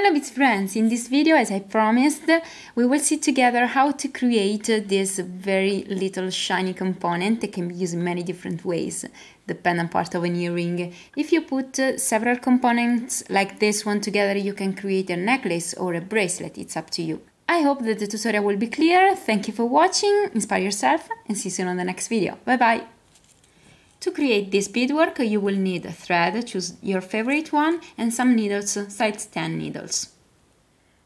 Hello beads friends, in this video as I promised we will see together how to create this very little shiny component that can be used in many different ways, the pendant part of an earring. If you put uh, several components like this one together you can create a necklace or a bracelet, it's up to you. I hope that the tutorial will be clear, thank you for watching, inspire yourself and see you soon on the next video. Bye bye! To create this beadwork you will need a thread, choose your favorite one, and some needles, size 10 needles.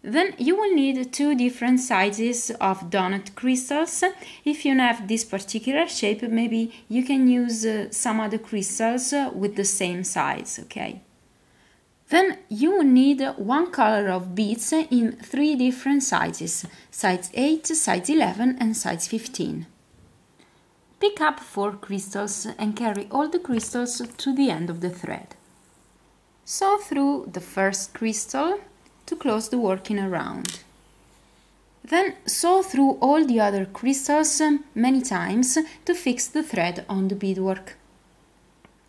Then you will need two different sizes of donut crystals. If you have this particular shape, maybe you can use uh, some other crystals uh, with the same size, okay? Then you will need one color of beads in three different sizes, size 8, size 11 and size 15. Pick up four crystals and carry all the crystals to the end of the thread. Sew through the first crystal to close the working around. Then sew through all the other crystals many times to fix the thread on the beadwork.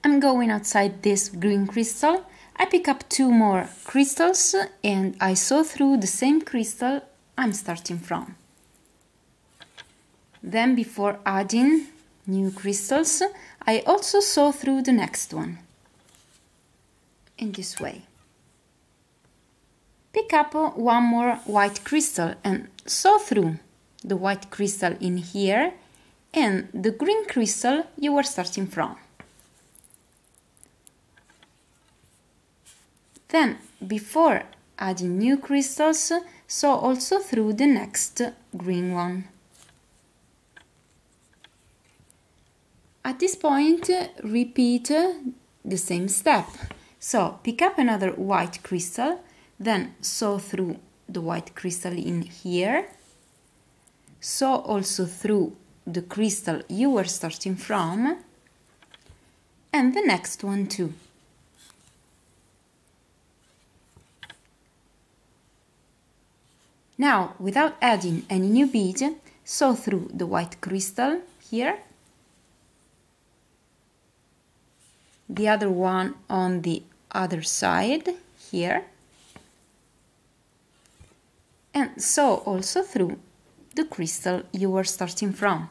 I'm going outside this green crystal. I pick up two more crystals and I sew through the same crystal I'm starting from. Then before adding new crystals, I also sew through the next one. In this way. Pick up one more white crystal and sew through the white crystal in here and the green crystal you were starting from. Then, before adding new crystals, sew also through the next green one. At this point, repeat the same step. So, pick up another white crystal, then sew through the white crystal in here, sew also through the crystal you were starting from, and the next one too. Now, without adding any new bead, sew through the white crystal here the other one on the other side here and sew also through the crystal you were starting from.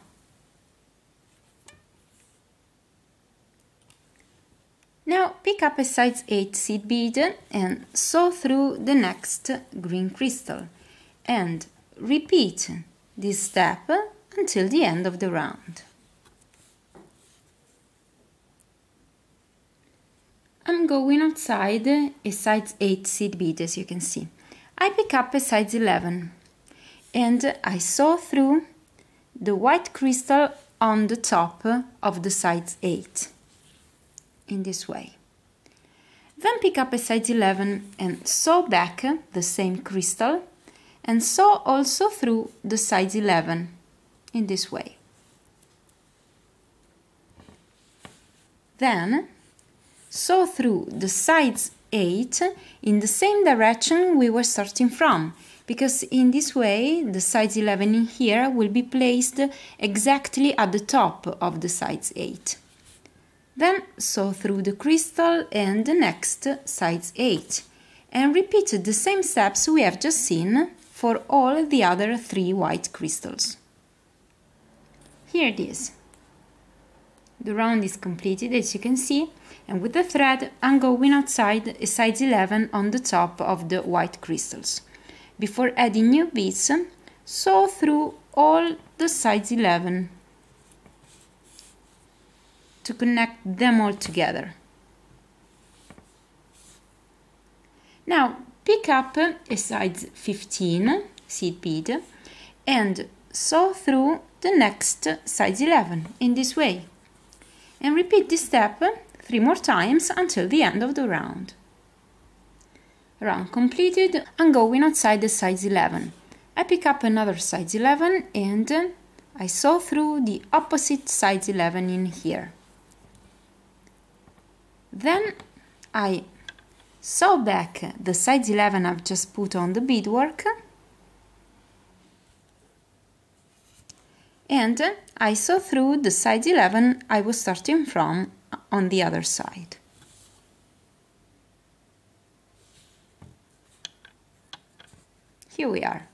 Now pick up a size 8 seed bead and sew through the next green crystal and repeat this step until the end of the round. I'm going outside a size 8 seed bead as you can see. I pick up a size 11 and I sew through the white crystal on the top of the size 8 in this way. Then pick up a size 11 and sew back the same crystal and sew also through the size 11 in this way. Then sew through the sides 8 in the same direction we were starting from because in this way the size 11 in here will be placed exactly at the top of the size 8. Then sew through the crystal and the next size 8 and repeat the same steps we have just seen for all the other three white crystals. Here it is. The round is completed as you can see and with the thread I'm going outside a size 11 on the top of the white crystals. Before adding new beads, sew through all the size 11 to connect them all together. Now pick up a size 15 seed bead and sew through the next size 11 in this way and repeat this step three more times until the end of the round. Round completed, I'm going outside the size 11. I pick up another size 11 and I sew through the opposite size 11 in here. Then I sew back the size 11 I've just put on the beadwork and I saw through the size 11 I was starting from on the other side. Here we are.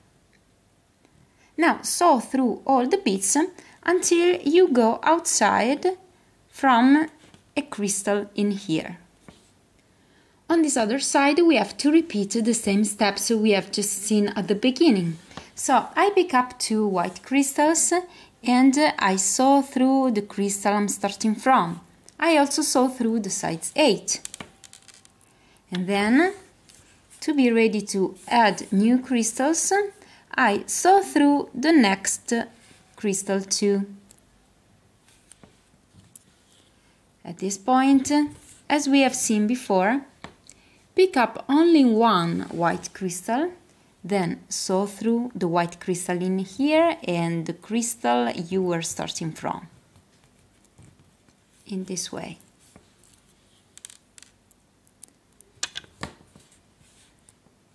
Now sew through all the beads until you go outside from a crystal in here. On this other side we have to repeat the same steps we have just seen at the beginning. So I pick up two white crystals and I saw through the crystal I'm starting from. I also saw through the sides 8. And then to be ready to add new crystals, I saw through the next crystal 2. At this point, as we have seen before, pick up only one white crystal, then saw through the white crystal in here and the crystal you were starting from. In this way.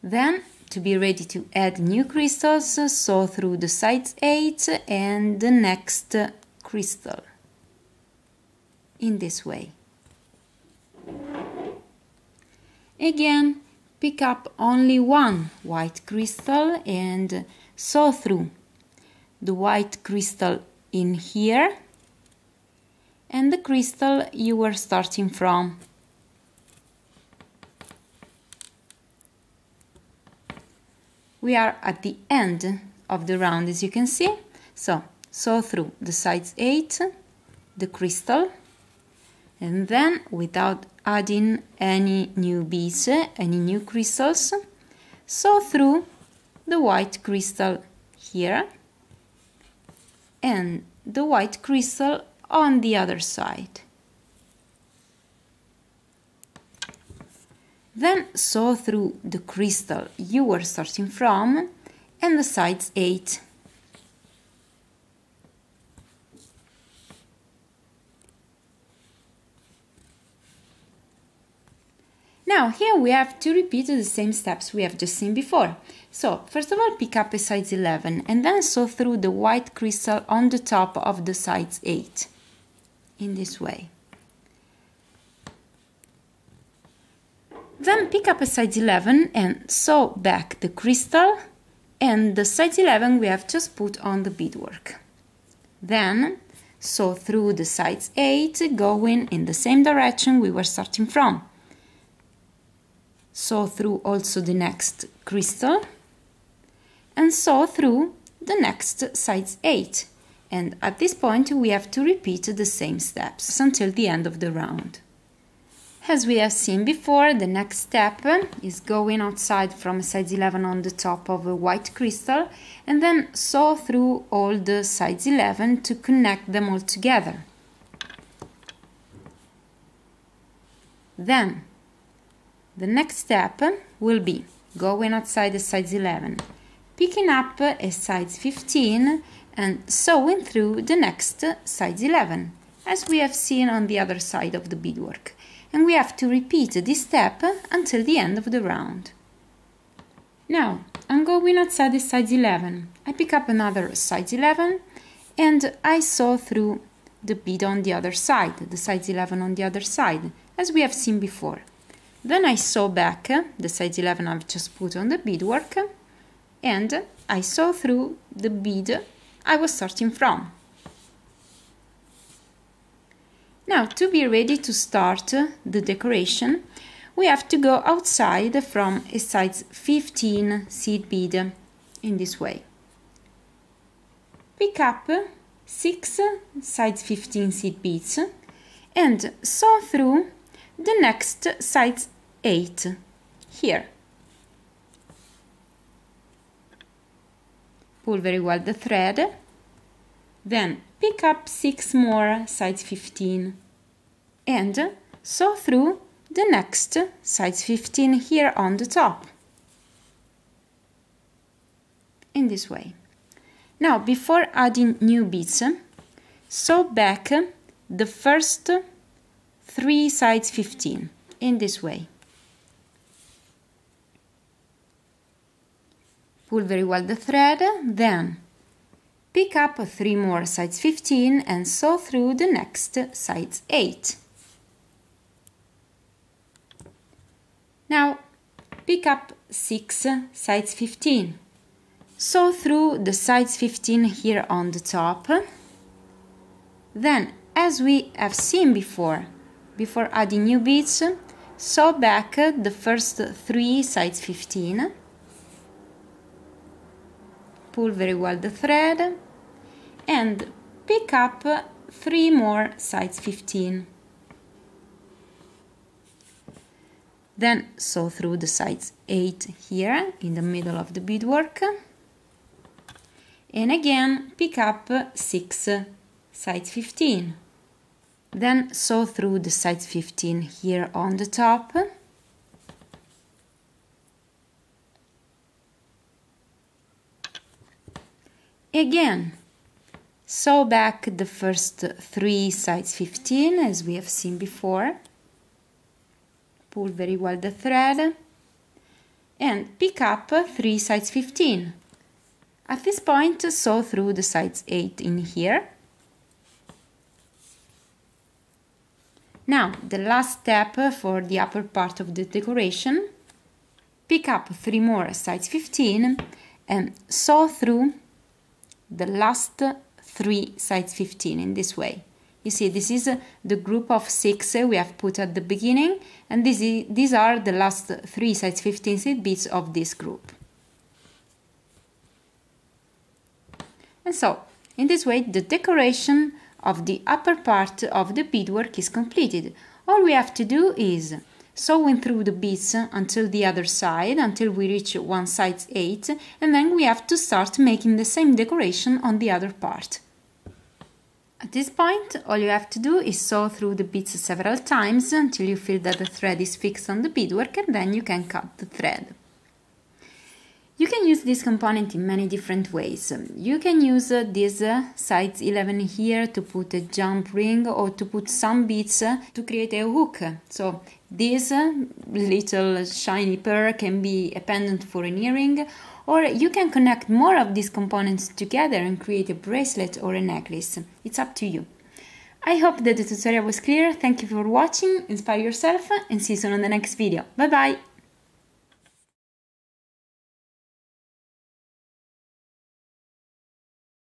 Then, to be ready to add new crystals, saw through the sides 8 and the next crystal. In this way. Again, pick up only one white crystal and sew through the white crystal in here and the crystal you were starting from. we are at the end of the round as you can see so sew through the sides 8 the crystal and then without adding any new beads any new crystals sew through the white crystal here and the white crystal on the other side Then sew through the crystal you were starting from and the sides 8. Now here we have to repeat the same steps we have just seen before. So first of all pick up a size 11 and then sew through the white crystal on the top of the sides 8 in this way. Then pick up a size 11 and sew back the crystal and the size 11 we have just put on the beadwork. Then sew through the size 8 going in the same direction we were starting from. Sew through also the next crystal and saw through the next size 8 and at this point we have to repeat the same steps until the end of the round. As we have seen before, the next step is going outside from size 11 on the top of a white crystal and then saw through all the size 11 to connect them all together. Then, the next step will be going outside the size 11, picking up a size 15 and sewing through the next size 11, as we have seen on the other side of the beadwork and we have to repeat this step until the end of the round. Now, I'm going outside the size 11. I pick up another size 11 and I sew through the bead on the other side, the size 11 on the other side, as we have seen before. Then I sew back the size 11 I've just put on the beadwork and I sew through the bead I was starting from. Now, to be ready to start the decoration, we have to go outside from a size 15 seed bead in this way. Pick up 6 size 15 seed beads and sew through the next size 8 here. Pull very well the thread, then pick up 6 more size 15 and sew through the next size 15 here on the top. In this way. Now before adding new beads sew back the first three sides 15 in this way. Pull very well the thread then Pick up three more sides 15 and sew through the next sides 8. Now pick up 6 sides 15 sew through the sides 15 here on the top. Then as we have seen before before adding new beads sew back uh, the first three sides 15 pull very well the thread and pick up three more sides 15 then sew through the sides 8 here in the middle of the beadwork. And again pick up 6 sides 15 then sew through the sides 15 here on the top. Again sew back the first three sides 15 as we have seen before. Pull very well the thread. And pick up three sides 15 at this point sew through the sides 8 in here now the last step for the upper part of the decoration pick up three more size 15 and sew through the last three size 15 in this way you see, this is the group of six we have put at the beginning, and this is, these are the last three size 15 seed beads of this group. And so, in this way, the decoration of the upper part of the beadwork is completed. All we have to do is sewing through the beads until the other side, until we reach one size 8, and then we have to start making the same decoration on the other part. At this point, all you have to do is sew through the beads several times until you feel that the thread is fixed on the beadwork and then you can cut the thread. You can use this component in many different ways. You can use uh, this uh, size 11 here to put a jump ring or to put some beads uh, to create a hook. So this little shiny pearl can be a pendant for an earring or you can connect more of these components together and create a bracelet or a necklace. It's up to you. I hope that the tutorial was clear. Thank you for watching, inspire yourself and see you soon on the next video. Bye bye!